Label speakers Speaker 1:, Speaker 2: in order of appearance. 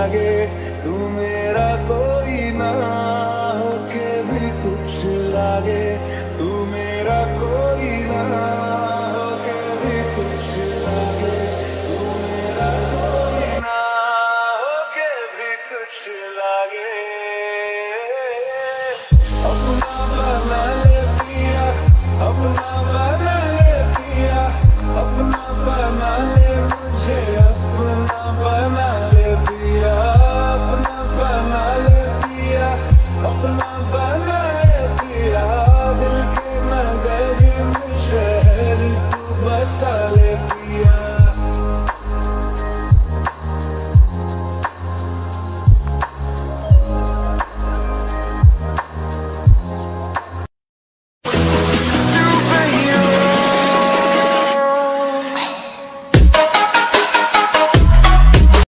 Speaker 1: लगे तू मेरा कोई ना।